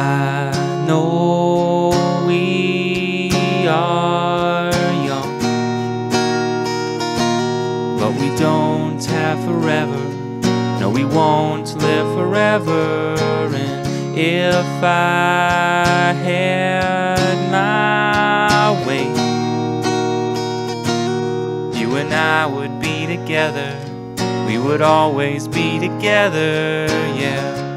I know we are young, but we don't have forever. No, we won't live forever. And if I had my way, you and I would be together. We would always be together, yeah.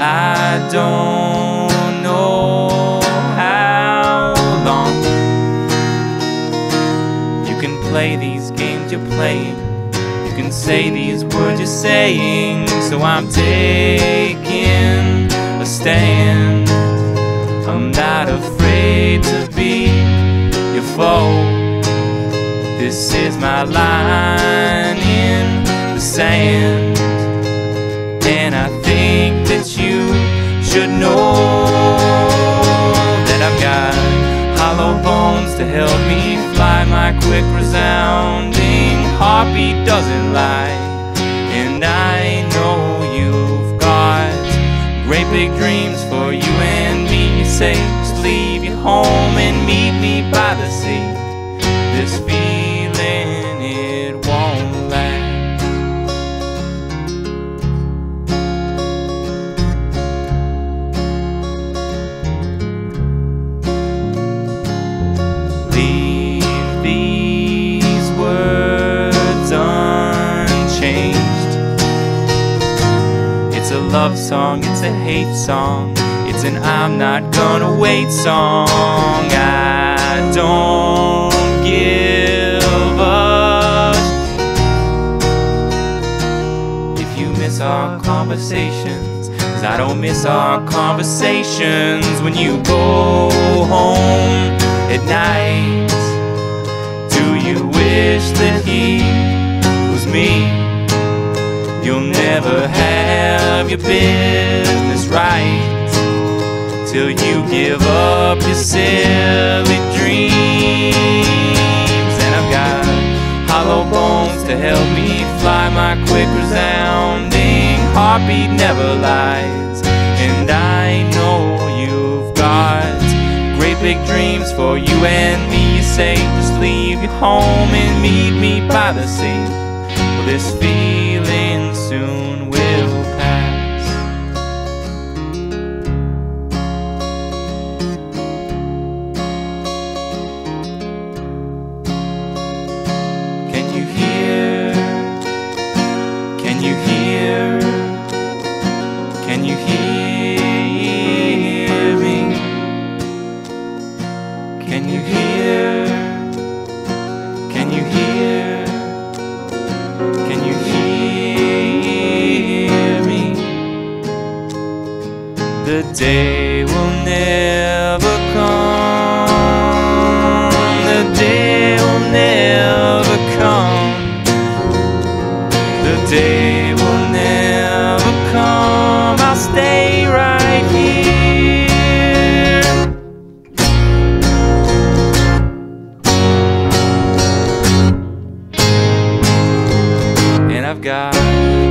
I don't know how long you can play these games you're playing. You can say these words you're saying. So I'm taking a stand. I'm not afraid to be your foe. This is my line bones to help me fly. My quick resounding heartbeat doesn't lie. And I know you've got great big dreams for you and me. You say, just leave your home and meet me by the sea. This feeling, love song, it's a hate song, it's an I'm not gonna wait song. I don't give a if you miss our conversations. Cause I don't miss our conversations when you go home at night. Do you wish that have your business right till you give up your silly dreams. And I've got hollow bones to help me fly. My quick resounding heartbeat never lies. And I know you've got great big dreams for you and me. You say, just leave your home and meet me by the sea. Well, this feeling soon will pass. Day I've got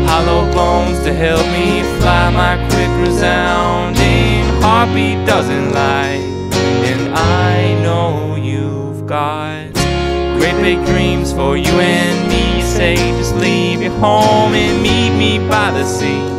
hollow bones to help me fly. My quick resounding heartbeat doesn't lie. And I know you've got great big dreams for you and me. Say just leave your home and meet me by the sea.